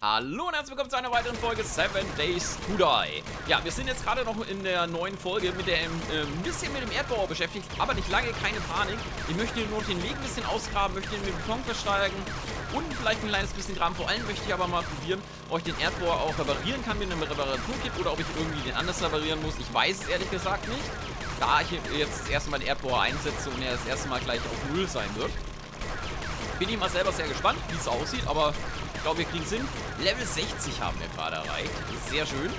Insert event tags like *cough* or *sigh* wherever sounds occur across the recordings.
Hallo und herzlich willkommen zu einer weiteren Folge 7 Days to Die. Ja, wir sind jetzt gerade noch in der neuen Folge mit der, äh, ein bisschen mit dem Erdbau beschäftigt, aber nicht lange, keine Panik. Ich möchte nur den Weg ein bisschen ausgraben, möchte den Beton versteigen und vielleicht ein kleines bisschen graben. Vor allem möchte ich aber mal probieren, ob ich den Erdbohr auch reparieren kann mit einem Reparaturkit oder ob ich irgendwie den anders reparieren muss. Ich weiß es ehrlich gesagt nicht, da ich jetzt das erste Mal den Erdbohr einsetze und er das erste Mal gleich auf Null sein wird. Bin ich mal selber sehr gespannt, wie es aussieht, aber ich glaube, wir kriegen es hin. Level 60 haben wir gerade erreicht. Sehr schön.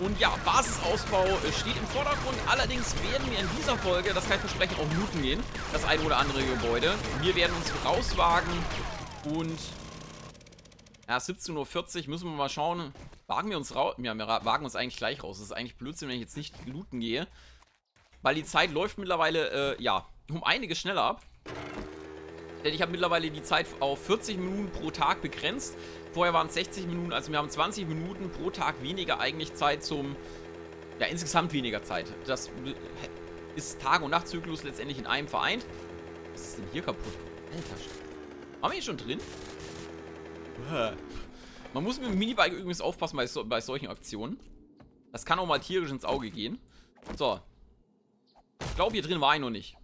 Und ja, Basisausbau steht im Vordergrund. Allerdings werden wir in dieser Folge, das kann ich versprechen, auch looten gehen. Das ein oder andere Gebäude. Wir werden uns rauswagen und... Ja, 17.40 Uhr müssen wir mal schauen. Wagen wir uns raus? Ja, wir wagen uns eigentlich gleich raus. Das ist eigentlich Blödsinn, wenn ich jetzt nicht looten gehe. Weil die Zeit läuft mittlerweile, äh, ja, um einiges schneller ab. Denn ich habe mittlerweile die Zeit auf 40 Minuten pro Tag begrenzt. Vorher waren es 60 Minuten, also wir haben 20 Minuten pro Tag weniger eigentlich Zeit zum... Ja, insgesamt weniger Zeit. Das ist Tag- und Nachtzyklus letztendlich in einem vereint. Was ist denn hier kaputt? Alter, Haben wir hier schon drin? Man muss mit dem Minibike übrigens aufpassen bei, so, bei solchen Aktionen. Das kann auch mal tierisch ins Auge gehen. So. Ich glaube, hier drin war ich noch nicht.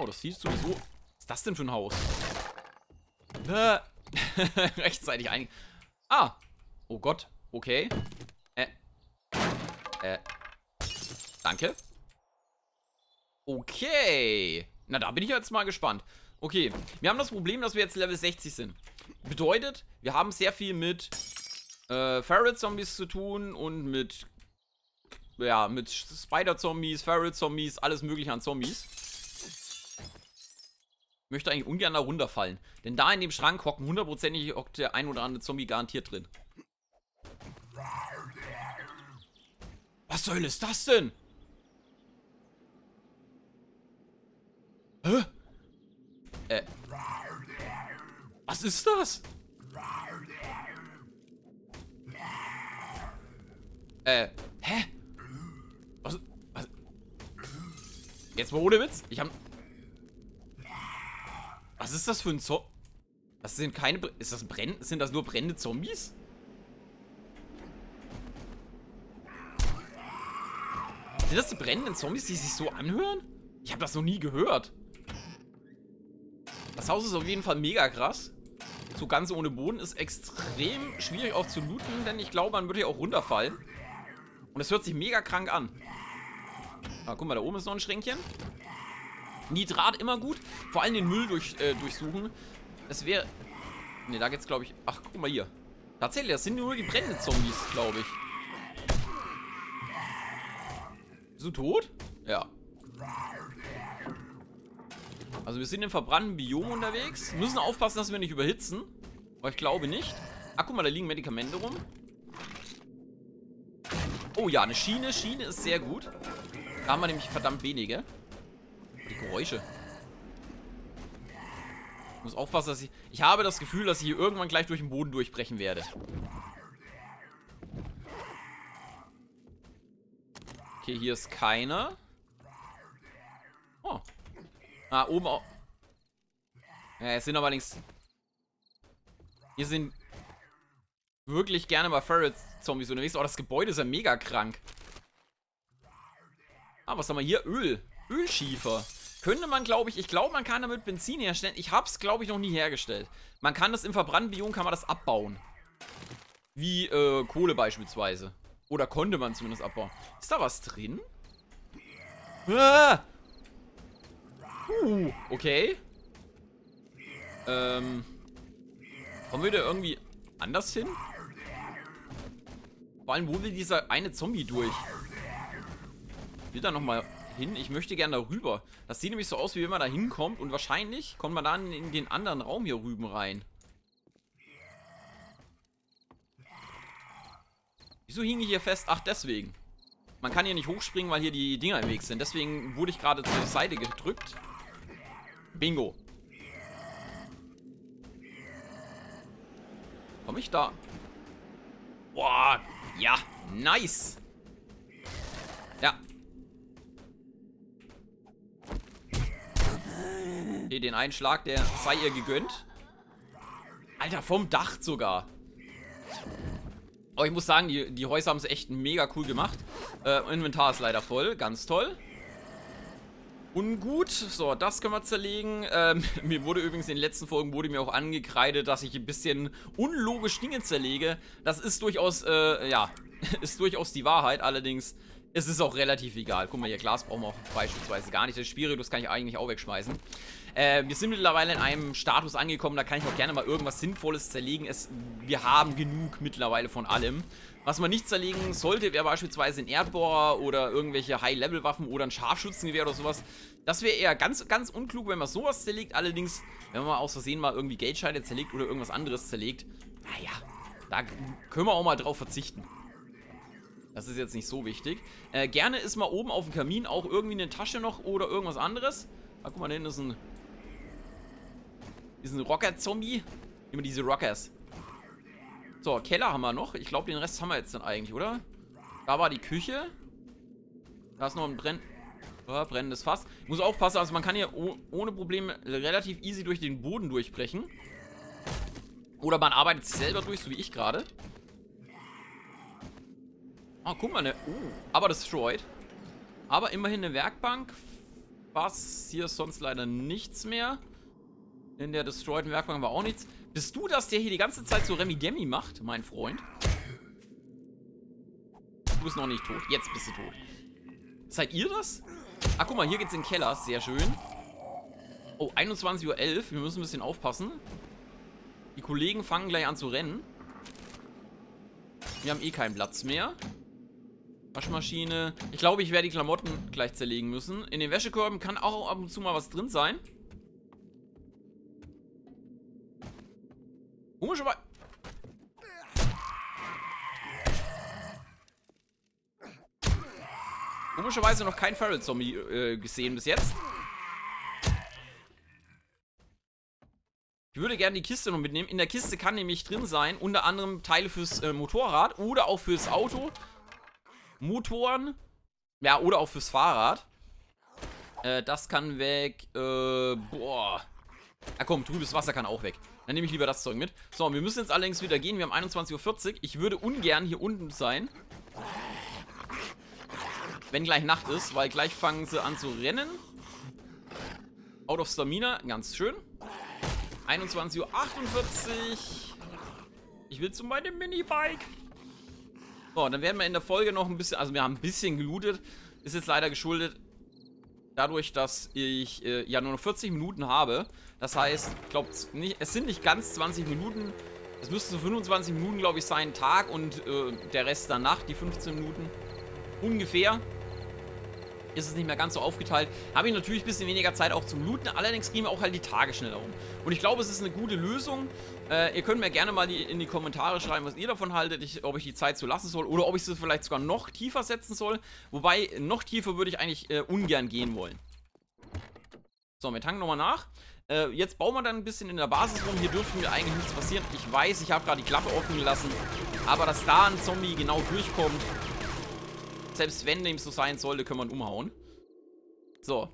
Oh, das siehst du sowieso. Was ist das denn für ein Haus? Äh. *laughs* Rechtzeitig ein. Ah. Oh Gott. Okay. Äh. Äh. Danke. Okay. Na, da bin ich jetzt mal gespannt. Okay. Wir haben das Problem, dass wir jetzt Level 60 sind. Bedeutet, wir haben sehr viel mit äh, Ferret-Zombies zu tun und mit ja, mit Spider-Zombies, Ferret-Zombies, alles mögliche an Zombies möchte eigentlich ungern da runterfallen. Denn da in dem Schrank hocken hundertprozentig hockt der ein oder andere Zombie garantiert drin. Was soll ist das denn? Hä? Äh. Was ist das? Äh, hä? Was? was? Jetzt mal ohne Witz. Ich hab... Was ist das für ein Zo... Das sind keine... Ist das Brenn... Sind das nur brennende Zombies? Sind das die brennenden Zombies, die sich so anhören? Ich habe das noch nie gehört. Das Haus ist auf jeden Fall mega krass. So ganz ohne Boden ist extrem schwierig auch zu looten, denn ich glaube, man würde ja auch runterfallen. Und es hört sich mega krank an. Ah, guck mal, da oben ist noch ein Schränkchen. Nitrat immer gut. Vor allem den Müll durch, äh, durchsuchen. Es wäre... Ne, da geht's, glaube ich... Ach, guck mal hier. Tatsächlich, das sind nur die brennenden Zombies, glaube ich. Bist du tot? Ja. Also wir sind im verbrannten Biom unterwegs. Müssen aufpassen, dass wir nicht überhitzen. Aber ich glaube nicht. Ach, guck mal, da liegen Medikamente rum. Oh ja, eine Schiene. Schiene ist sehr gut. Da haben wir nämlich verdammt wenige. Die Geräusche. Ich muss aufpassen, dass ich... Ich habe das Gefühl, dass ich hier irgendwann gleich durch den Boden durchbrechen werde. Okay, hier ist keiner. Oh. Ah, oben auch. Ja, es sind aber allerdings... Hier sind wirklich gerne mal Ferret-Zombies unterwegs. Oh, das Gebäude ist ja mega krank. Ah, was haben wir hier? Öl. Ölschiefer. Könnte man, glaube ich, ich glaube, man kann damit Benzin herstellen. Ich habe es, glaube ich, noch nie hergestellt. Man kann das im Verbrannbiom, kann man das abbauen. Wie äh, Kohle beispielsweise. Oder konnte man zumindest abbauen. Ist da was drin? Ah! Uh, okay. Ähm. Kommen wir da irgendwie anders hin? Vor allem, wo will dieser eine Zombie durch? Ich will da nochmal hin. Ich möchte gerne da rüber. Das sieht nämlich so aus, wie wenn man da hinkommt. Und wahrscheinlich kommt man dann in den anderen Raum hier rüben rein. Wieso hing ich hier fest? Ach, deswegen. Man kann hier nicht hochspringen, weil hier die Dinger im Weg sind. Deswegen wurde ich gerade zur Seite gedrückt. Bingo. Komme ich da? Boah, ja, nice. Okay, den einen Schlag, der sei ihr gegönnt. Alter, vom Dach sogar. Aber ich muss sagen, die, die Häuser haben es echt mega cool gemacht. Äh, Inventar ist leider voll, ganz toll. Ungut. So, das können wir zerlegen. Ähm, *laughs* mir wurde übrigens in den letzten Folgen wurde mir auch angekreidet, dass ich ein bisschen unlogisch Dinge zerlege. Das ist durchaus, äh, ja, *laughs* ist durchaus die Wahrheit. Allerdings ist es auch relativ egal. Guck mal hier, Glas brauchen wir auch beispielsweise gar nicht. Das Spiritus kann ich eigentlich auch wegschmeißen. Äh, wir sind mittlerweile in einem Status angekommen, da kann ich auch gerne mal irgendwas Sinnvolles zerlegen. Es, wir haben genug mittlerweile von allem. Was man nicht zerlegen sollte, wäre beispielsweise ein Erdbohrer oder irgendwelche High-Level-Waffen oder ein Scharfschützengewehr oder sowas. Das wäre eher ganz, ganz unklug, wenn man sowas zerlegt. Allerdings, wenn man aus Versehen mal irgendwie Geldscheine zerlegt oder irgendwas anderes zerlegt, naja, da können wir auch mal drauf verzichten. Das ist jetzt nicht so wichtig. Äh, gerne ist mal oben auf dem Kamin auch irgendwie eine Tasche noch oder irgendwas anderes. Ah, guck mal, da hinten ist ein diesen Rocker-Zombie. Immer diese Rockers. So, Keller haben wir noch. Ich glaube, den Rest haben wir jetzt dann eigentlich, oder? Da war die Küche. Da ist noch ein Brenn oh, brennendes Fass. Ich muss aufpassen, also man kann hier ohne Probleme relativ easy durch den Boden durchbrechen. Oder man arbeitet sich selber durch, so wie ich gerade. Oh, guck mal, ne. Uh, aber destroyed. Aber immerhin eine Werkbank. Was? Hier ist sonst leider nichts mehr. In der destroyeden Werkbank war auch nichts. Bist du das, der hier die ganze Zeit so Remi Demi macht, mein Freund? Du bist noch nicht tot. Jetzt bist du tot. Seid ihr das? Ach, guck mal, hier geht's in den Keller. Sehr schön. Oh, 21.11 Uhr. Wir müssen ein bisschen aufpassen. Die Kollegen fangen gleich an zu rennen. Wir haben eh keinen Platz mehr. Waschmaschine. Ich glaube, ich werde die Klamotten gleich zerlegen müssen. In den Wäschekörben kann auch ab und zu mal was drin sein. Komischerweise... Komischerweise noch kein Feral-Zombie äh, gesehen bis jetzt. Ich würde gerne die Kiste noch mitnehmen. In der Kiste kann nämlich drin sein, unter anderem Teile fürs äh, Motorrad oder auch fürs Auto. Motoren. Ja, oder auch fürs Fahrrad. Äh, das kann weg. Äh, boah. Ah komm, trübes Wasser kann auch weg. Dann nehme ich lieber das Zeug mit. So, wir müssen jetzt allerdings wieder gehen. Wir haben 21.40 Uhr. Ich würde ungern hier unten sein. Wenn gleich Nacht ist, weil gleich fangen sie an zu rennen. Out of Stamina, ganz schön. 21.48 Uhr. Ich will zu meinem Minibike. So, dann werden wir in der Folge noch ein bisschen, also wir haben ein bisschen gelootet. Ist jetzt leider geschuldet dadurch, dass ich äh, ja nur noch 40 Minuten habe. Das heißt, ich glaube, es sind nicht ganz 20 Minuten. Es müssten so 25 Minuten, glaube ich, sein, Tag und äh, der Rest dann Nacht, die 15 Minuten. Ungefähr. Ist es nicht mehr ganz so aufgeteilt. Habe ich natürlich ein bisschen weniger Zeit auch zum Looten. Allerdings gehen wir auch halt die Tage schneller um. Und ich glaube, es ist eine gute Lösung. Äh, ihr könnt mir gerne mal die, in die Kommentare schreiben, was ihr davon haltet. Ich, ob ich die Zeit so lassen soll oder ob ich sie vielleicht sogar noch tiefer setzen soll. Wobei, noch tiefer würde ich eigentlich äh, ungern gehen wollen. So, wir tanken nochmal nach. Äh, jetzt bauen wir dann ein bisschen in der Basis rum. Hier dürfte mir eigentlich nichts passieren. Ich weiß, ich habe gerade die Klappe offen gelassen. Aber dass da ein Zombie genau durchkommt, selbst wenn dem so sein sollte, können wir ihn umhauen. So,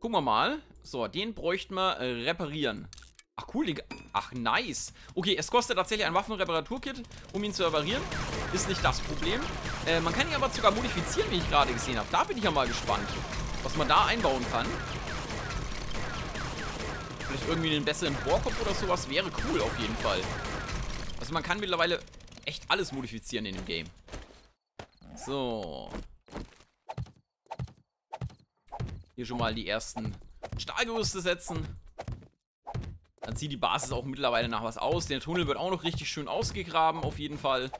gucken wir mal. So, den bräuchten wir äh, reparieren. Ach cool, die... Ach, nice. Okay, es kostet tatsächlich ein Waffenreparaturkit, um ihn zu reparieren. Ist nicht das Problem. Äh, man kann ihn aber sogar modifizieren, wie ich gerade gesehen habe. Da bin ich ja mal gespannt, was man da einbauen kann. Vielleicht irgendwie einen besseren Bohrkopf oder sowas wäre cool auf jeden Fall. Also man kann mittlerweile echt alles modifizieren in dem Game. So. Hier schon mal die ersten Stahlgerüste setzen. Dann sieht die Basis auch mittlerweile nach was aus. Der Tunnel wird auch noch richtig schön ausgegraben, auf jeden Fall.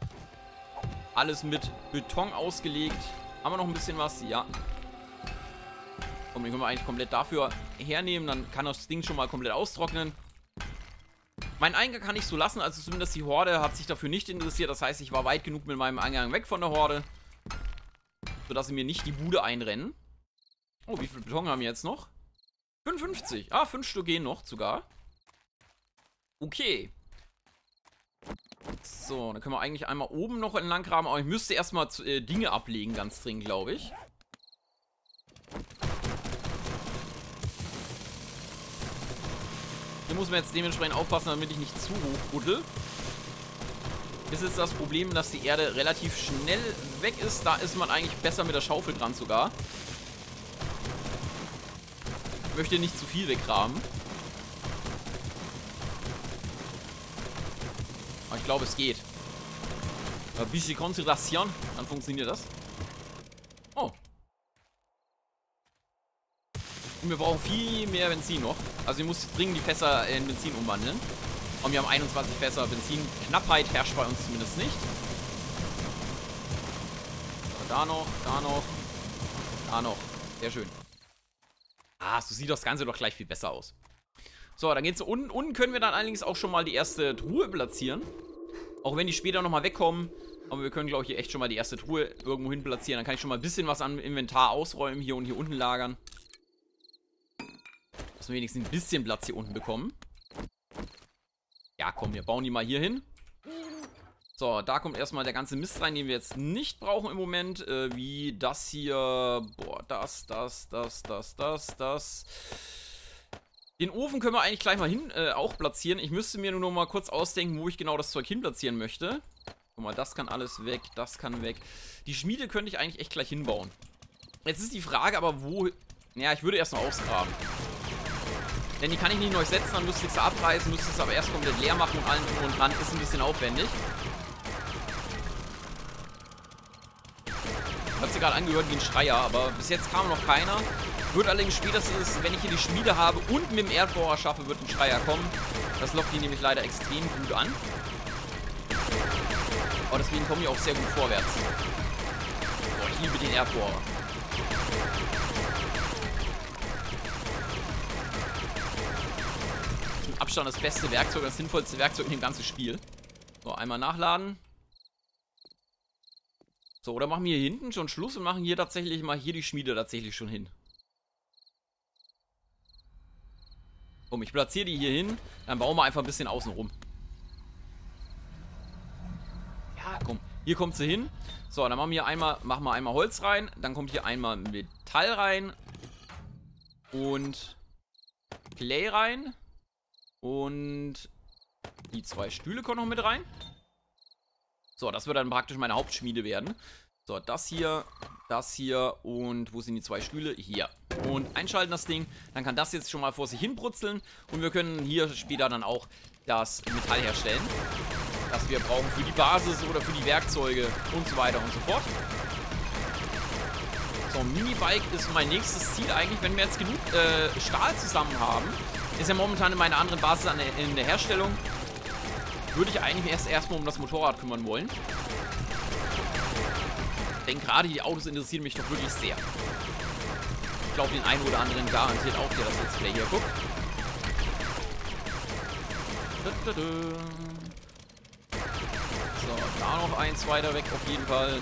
Alles mit Beton ausgelegt. Haben wir noch ein bisschen was? Ja. Komm, den können wir eigentlich komplett dafür hernehmen. Dann kann das Ding schon mal komplett austrocknen. Mein Eingang kann ich so lassen, also zumindest die Horde hat sich dafür nicht interessiert. Das heißt, ich war weit genug mit meinem Eingang weg von der Horde. Sodass sie mir nicht die Bude einrennen. Oh, wie viel Beton haben wir jetzt noch? 55. Ah, 5 Stück gehen noch sogar. Okay. So, dann können wir eigentlich einmal oben noch entlang graben. Aber ich müsste erstmal äh, Dinge ablegen, ganz dringend, glaube ich. Hier muss man jetzt dementsprechend aufpassen, damit ich nicht zu hoch buddel. Ist jetzt das Problem, dass die Erde relativ schnell weg ist. Da ist man eigentlich besser mit der Schaufel dran sogar. Ich möchte nicht zu viel weggraben. Aber ich glaube, es geht. Ein bisschen Konzentration, dann funktioniert das. Oh. Und wir brauchen viel mehr Benzin noch. Also ich muss dringend die Fässer in Benzin umwandeln. Und wir haben 21 Fässer Benzin. Knappheit herrscht bei uns zumindest nicht. Da noch, da noch, da noch. Sehr schön. Ah, so sieht das Ganze doch gleich viel besser aus. So, dann geht's unten. Unten können wir dann allerdings auch schon mal die erste Truhe platzieren. Auch wenn die später nochmal wegkommen. Aber wir können, glaube ich, hier echt schon mal die erste Truhe irgendwo hin platzieren. Dann kann ich schon mal ein bisschen was am Inventar ausräumen. Hier und hier unten lagern. Dass wir wenigstens ein bisschen Platz hier unten bekommen. Ja, komm, wir bauen die mal hier hin. So, da kommt erstmal der ganze Mist rein, den wir jetzt nicht brauchen im Moment. Äh, wie das hier. Boah, das, das, das, das, das, das. Den Ofen können wir eigentlich gleich mal hin äh, auch platzieren. Ich müsste mir nur noch mal kurz ausdenken, wo ich genau das Zeug hin platzieren möchte. Guck mal, das kann alles weg, das kann weg. Die Schmiede könnte ich eigentlich echt gleich hinbauen. Jetzt ist die Frage aber, wo... Naja, ich würde erst mal ausgraben. Denn die kann ich nicht neu setzen, dann müsste ich sie abreißen, müsste es aber erst komplett leer machen und allen drum und dran. Ist ein bisschen aufwendig. Hat sich gerade angehört wie ein Schreier, aber bis jetzt kam noch keiner. Wird allerdings spätestens, wenn ich hier die Schmiede habe und mit dem Erdbohrer schaffe, wird ein Schreier kommen. Das lockt die nämlich leider extrem gut an. Aber deswegen kommen die auch sehr gut vorwärts. Boah, ich liebe den Erdbohrer. Zum Abstand das beste Werkzeug, das sinnvollste Werkzeug in dem ganzen Spiel. So, einmal nachladen. So, oder machen wir hier hinten schon Schluss und machen hier tatsächlich mal hier die Schmiede tatsächlich schon hin. Komm, ich platziere die hier hin. Dann bauen wir einfach ein bisschen außen rum. Ja, komm. Hier kommt sie hin. So, dann machen wir einmal, machen wir einmal Holz rein. Dann kommt hier einmal Metall rein. Und Clay rein. Und die zwei Stühle kommen noch mit rein. So, das wird dann praktisch meine Hauptschmiede werden. So, das hier, das hier und wo sind die zwei Stühle? Hier. Und einschalten das Ding. Dann kann das jetzt schon mal vor sich hin brutzeln. Und wir können hier später dann auch das Metall herstellen. Das wir brauchen für die Basis oder für die Werkzeuge und so weiter und so fort. So, Minibike ist mein nächstes Ziel eigentlich. Wenn wir jetzt genug äh, Stahl zusammen haben, ist ja momentan in meiner anderen Basis in der Herstellung würde ich eigentlich erst erstmal um das Motorrad kümmern wollen. Denn gerade die Autos interessieren mich doch wirklich sehr. Ich glaube, den einen oder anderen garantiert auch, der das Let's Play hier guckt. So, da noch eins weiter weg auf jeden Fall.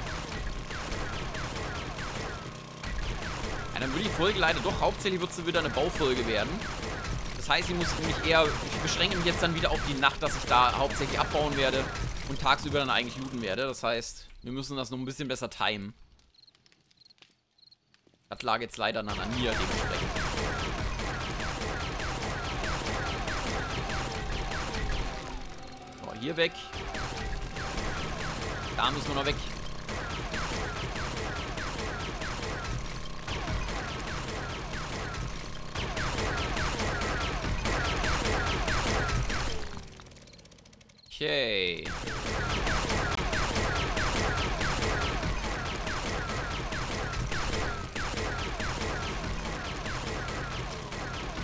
Ja, dann würde die Folge leider doch hauptsächlich wird sie wieder eine Baufolge werden. Das heißt, ich muss mich eher, ich beschränke mich jetzt dann wieder auf die Nacht, dass ich da hauptsächlich abbauen werde und tagsüber dann eigentlich looten werde. Das heißt, wir müssen das noch ein bisschen besser timen. Das lag jetzt leider dann an mir dementsprechend. So, hier weg. Da müssen wir noch weg. Okay.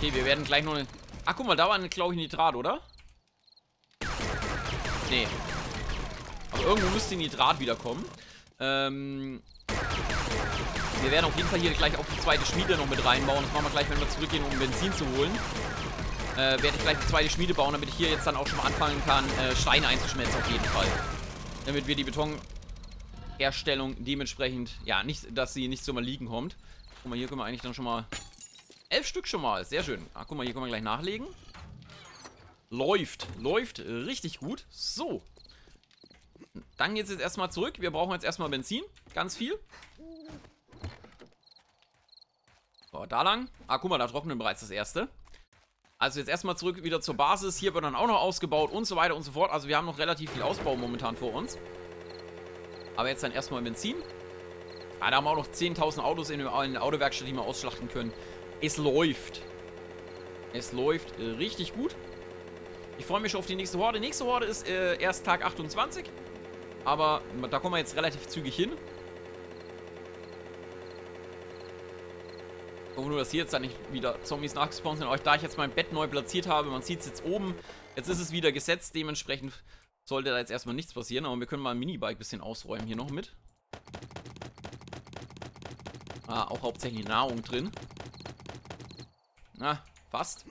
Okay, wir werden gleich noch eine... Ach, guck mal, da war, glaube ich, Nitrat, oder? Nee. Aber irgendwo müsste Nitrat wiederkommen. Ähm... Wir werden auf jeden Fall hier gleich auch die zweite Schmiede noch mit reinbauen. Das machen wir gleich, wenn wir zurückgehen, um Benzin zu holen äh, werde ich gleich die zweite Schmiede bauen, damit ich hier jetzt dann auch schon mal anfangen kann, äh, Steine einzuschmelzen auf jeden Fall. Damit wir die Betonherstellung dementsprechend, ja, nicht, dass sie nicht so mal liegen kommt. Guck mal, hier können wir eigentlich dann schon mal... Elf Stück schon mal, sehr schön. Ach, guck mal, hier können wir gleich nachlegen. Läuft, läuft richtig gut. So. Dann geht es jetzt erstmal zurück. Wir brauchen jetzt erstmal Benzin. Ganz viel. So, da lang. Ah, guck mal, da trocknen bereits das erste. Also jetzt erstmal zurück wieder zur Basis. Hier wird dann auch noch ausgebaut und so weiter und so fort. Also wir haben noch relativ viel Ausbau momentan vor uns. Aber jetzt dann erstmal Benzin. Ah, da haben wir auch noch 10.000 Autos in, der Autowerkstatt, die wir ausschlachten können. Es läuft. Es läuft äh, richtig gut. Ich freue mich schon auf die nächste Horde. Nächste Horde ist äh, erst Tag 28. Aber da kommen wir jetzt relativ zügig hin. Gucken nur, dass hier jetzt dann nicht wieder Zombies nachgespawnt sind. Aber da ich jetzt mein Bett neu platziert habe, man sieht es jetzt oben. Jetzt ist es wieder gesetzt. Dementsprechend sollte da jetzt erstmal nichts passieren. Aber wir können mal ein Minibike ein bisschen ausräumen hier noch mit. Ah, auch hauptsächlich Nahrung drin. Na, fast.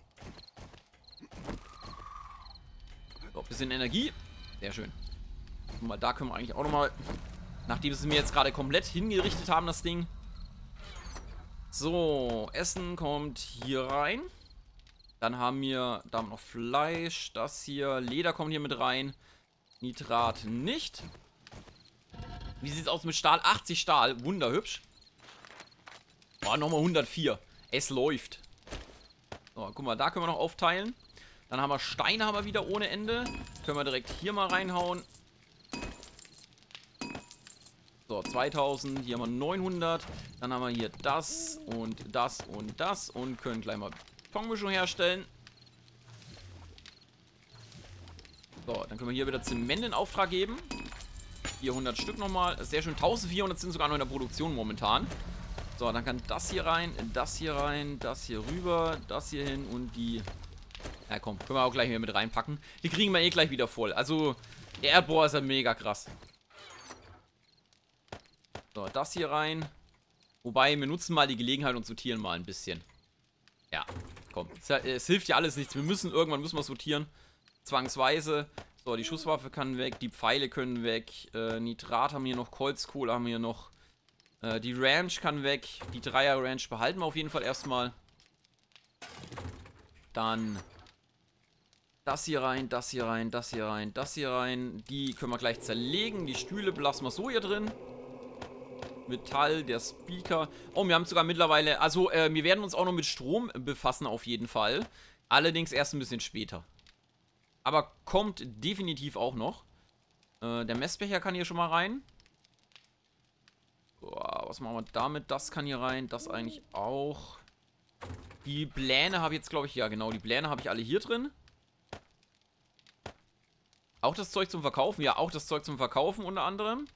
So, bisschen Energie. Sehr schön. Und mal da können wir eigentlich auch nochmal, nachdem sie mir jetzt gerade komplett hingerichtet haben, das Ding. So, Essen kommt hier rein. Dann haben wir da noch Fleisch, das hier. Leder kommt hier mit rein. Nitrat nicht. Wie sieht es aus mit Stahl? 80 Stahl, wunderhübsch. Boah, nochmal 104. Es läuft. So, guck mal, da können wir noch aufteilen. Dann haben wir Steine haben wir wieder ohne Ende. Können wir direkt hier mal reinhauen. So, 2000. Hier haben wir 900. Dann haben wir hier das und das und das. Und können gleich mal Betonmischung herstellen. So, dann können wir hier wieder Zement in Auftrag geben. 400 Stück nochmal. Sehr schön. 1400 sind sogar noch in der Produktion momentan. So, dann kann das hier rein, das hier rein, das hier rüber, das hier hin und die ja komm, können wir auch gleich hier mit reinpacken. Die kriegen wir eh gleich wieder voll. Also, der Erdbohr ist ja mega krass. So, das hier rein. Wobei, wir nutzen mal die Gelegenheit und sortieren mal ein bisschen. Ja, komm. Es, es hilft ja alles nichts. Wir müssen, irgendwann müssen wir sortieren. Zwangsweise. So, die Schusswaffe kann weg, die Pfeile können weg. Äh, Nitrat haben wir noch, Holzkohle haben wir noch. Äh, die Ranch kann weg. Die Dreier Ranch behalten wir auf jeden Fall erstmal. Dann das hier rein, das hier rein, das hier rein, das hier rein. Die können wir gleich zerlegen. Die Stühle belassen wir so hier drin. Metall, der Speaker. Oh, wir haben sogar mittlerweile... Also, äh, wir werden uns auch noch mit Strom befassen auf jeden Fall. Allerdings erst ein bisschen später. Aber kommt definitiv auch noch. Äh, der Messbecher kann hier schon mal rein. Boah, was machen wir damit? Das kann hier rein, das eigentlich auch. Die Pläne habe ich jetzt, glaube ich, ja genau, die Pläne habe ich alle hier drin. Auch das Zeug zum Verkaufen? Ja, auch das Zeug zum Verkaufen unter anderem.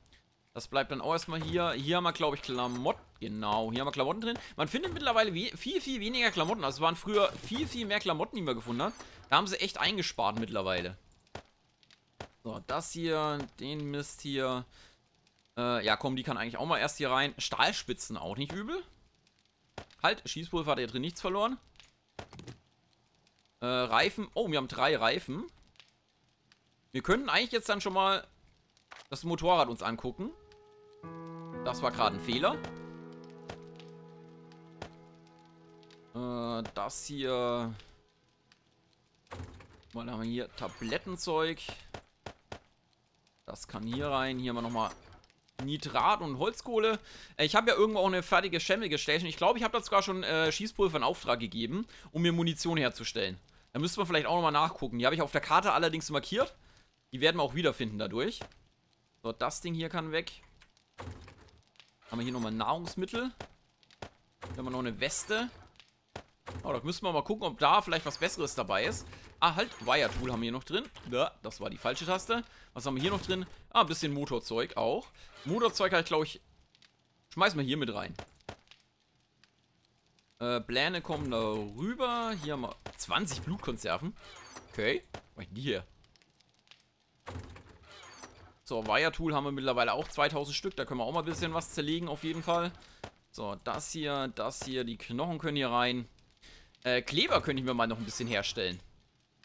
Das bleibt dann auch erstmal hier. Hier haben wir, glaube ich, Klamotten. Genau, hier haben wir Klamotten drin. Man findet mittlerweile viel, viel weniger Klamotten. Also es waren früher viel, viel mehr Klamotten, die man gefunden hat. Da haben sie echt eingespart mittlerweile. So, das hier, den Mist hier. Äh, ja, komm, die kann eigentlich auch mal erst hier rein. Stahlspitzen auch nicht übel. Halt, Schießpulver hat hier drin nichts verloren. Äh, Reifen. Oh, wir haben drei Reifen. Wir könnten eigentlich jetzt dann schon mal das Motorrad uns angucken. Das war gerade ein Fehler. Äh, das hier... Mal haben wir hier Tablettenzeug. Das kann hier rein. Hier haben wir nochmal Nitrat und Holzkohle. Äh, ich habe ja irgendwo auch eine fertige Station. Ich glaube, ich habe da sogar schon äh, Schießpulver in Auftrag gegeben, um mir Munition herzustellen. Da müssten wir vielleicht auch nochmal nachgucken. Die habe ich auf der Karte allerdings markiert. Die werden wir auch wiederfinden dadurch. So, das Ding hier kann weg. Haben wir hier nochmal Nahrungsmittel. Hier haben wir noch eine Weste. Oh, da müssen wir mal gucken, ob da vielleicht was Besseres dabei ist. Ah, halt, Wire Tool haben wir hier noch drin. Ja, das war die falsche Taste. Was haben wir hier noch drin? Ah, ein bisschen Motorzeug auch. Motorzeug habe ich, glaube ich... Schmeißen wir hier mit rein. Äh, Pläne kommen da rüber. Hier haben wir 20 Blutkonserven. Okay. Was die hier? So, Wire Tool haben wir mittlerweile auch 2000 Stück. Da können wir auch mal ein bisschen was zerlegen auf jeden Fall. So, das hier, das hier, die Knochen können hier rein. Äh, Kleber könnte ich mir mal noch ein bisschen herstellen.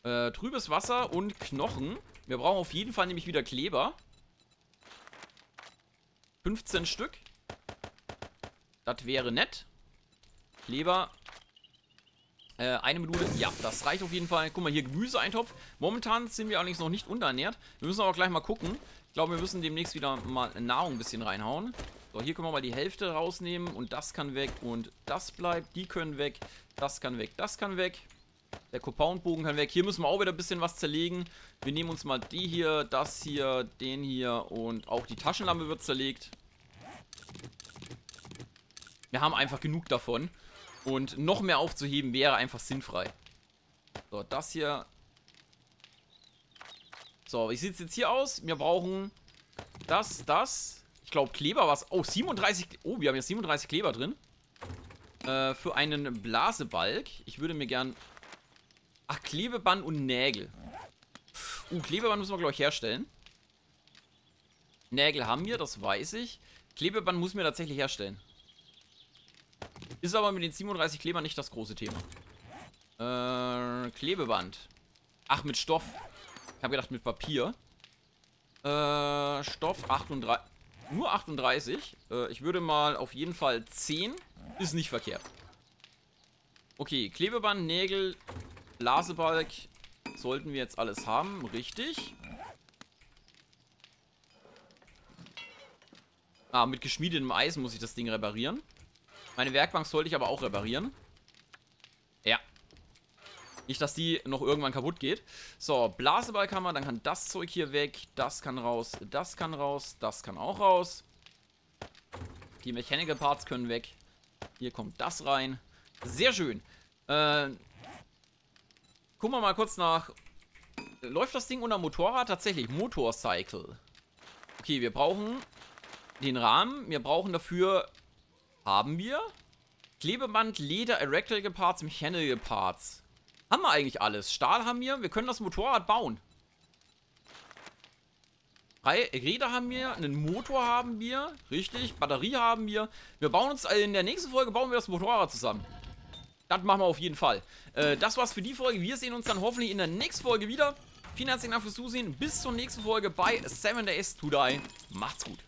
Äh, trübes Wasser und Knochen. Wir brauchen auf jeden Fall nämlich wieder Kleber. 15 Stück. Das wäre nett. Kleber äh, eine Minute, ja, das reicht auf jeden Fall. Guck mal, hier Gemüseeintopf. Momentan sind wir allerdings noch nicht unterernährt. Wir müssen aber gleich mal gucken. Ich glaube, wir müssen demnächst wieder mal Nahrung ein bisschen reinhauen. So, hier können wir mal die Hälfte rausnehmen und das kann weg und das bleibt. Die können weg, das kann weg, das kann weg. Der Compound-Bogen kann weg. Hier müssen wir auch wieder ein bisschen was zerlegen. Wir nehmen uns mal die hier, das hier, den hier und auch die Taschenlampe wird zerlegt. Wir haben einfach genug davon. Und noch mehr aufzuheben wäre einfach sinnfrei. So, das hier. So, wie sieht es jetzt hier aus? Wir brauchen das, das. Ich glaube, Kleber was. Oh, 37. Oh, wir haben jetzt 37 Kleber drin. Äh, für einen Blasebalg. Ich würde mir gern... Ach, Klebeband und Nägel. Uh, Klebeband müssen wir, glaube ich, herstellen. Nägel haben wir, das weiß ich. Klebeband muss mir tatsächlich herstellen. Ist aber mit den 37 Klebern nicht das große Thema. Äh, Klebeband. Ach, mit Stoff. Ich habe gedacht, mit Papier. Äh, Stoff 38. Nur 38. Äh, ich würde mal auf jeden Fall 10. Ist nicht verkehrt. Okay, Klebeband, Nägel, Blasebalg. Sollten wir jetzt alles haben. Richtig. Ah, mit geschmiedetem Eisen muss ich das Ding reparieren. Meine Werkbank sollte ich aber auch reparieren. Ja. Nicht, dass die noch irgendwann kaputt geht. So, wir, dann kann das Zeug hier weg. Das kann raus, das kann raus, das kann auch raus. Die Mechanical Parts können weg. Hier kommt das rein. Sehr schön. Äh, gucken wir mal kurz nach. Läuft das Ding unter Motorrad? Tatsächlich, Motorcycle. Okay, wir brauchen den Rahmen. Wir brauchen dafür, haben wir, Klebeband, Leder, Electrical Parts, Mechanical Parts. Haben wir eigentlich alles. Stahl haben wir. Wir können das Motorrad bauen. Drei Räder haben wir. Einen Motor haben wir. Richtig. Batterie haben wir. Wir bauen uns, in der nächsten Folge bauen wir das Motorrad zusammen. Das machen wir auf jeden Fall. Äh, das war's für die Folge. Wir sehen uns dann hoffentlich in der nächsten Folge wieder. Vielen herzlichen Dank fürs Zusehen. Bis zur nächsten Folge bei 7 Days to Die. Macht's gut.